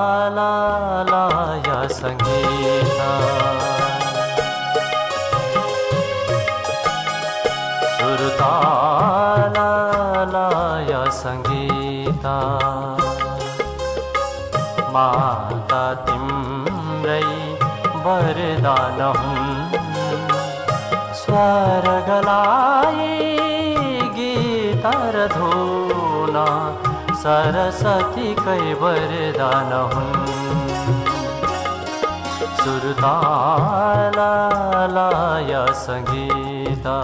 सुरतालालाय सङ्गीता सङ्गीता माता तिम्रै वरदान स्वरगलाय धुना सरस्वती कै वरदान सुरतालाय सङ्गीता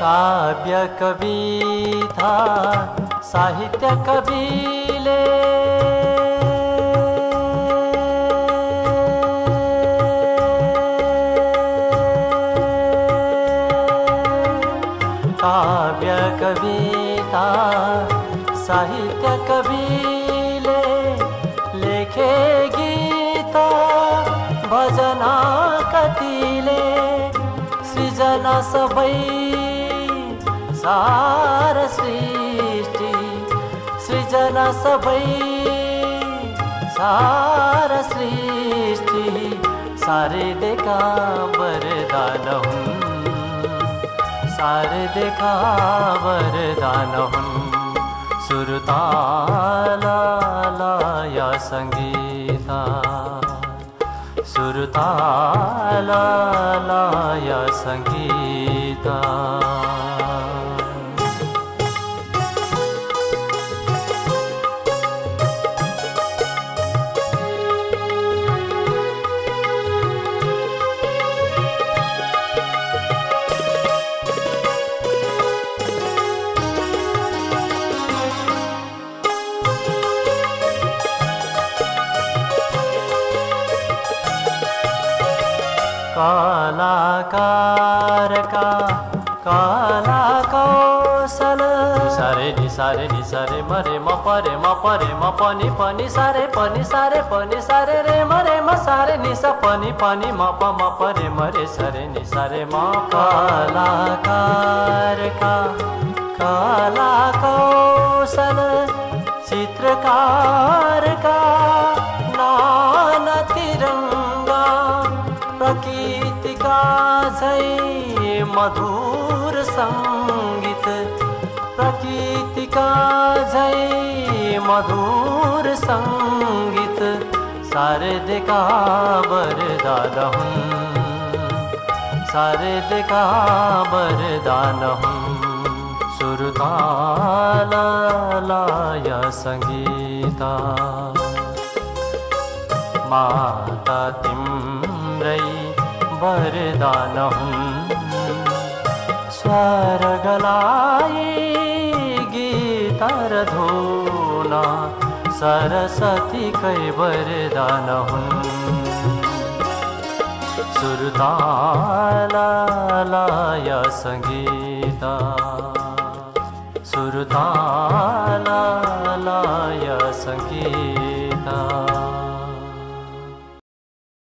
काव्य कविता साहित्य कविले काव्य कविता साहित्य कविले लेखे गीता भजना कतिले सृजना सबै सार सृष्टि सृजना सबै सार सृष्टि सारे देखा वरदान सारे देखा वरदान हुन् सुरतालाय सङ्गीता सुरतालाय सङ्गीता कालाकार का काला कौशल सारे नि सारे नि सारे मरे म परे म परे म पनि पनि सारे पनि सारे पनि सारे रे मरे म सारे नि स पनि पनि म प म परे मरे सारे नि सारे म कालाकार का काला कौशल चित्रकार प्रकृतिका झै मधुर सङ्गीत प्रकृतिका झै मधुर सङ्गीत शारदका वरदान हुन् शारदका वरदान हुन् सुरतालाय सङ्गीता माता तिम्रै वरदान हुन् स्वर्गलाय गीतर धुना सरस्वती कै वरदान सुरतालाय सङ्गीता सुरतालाय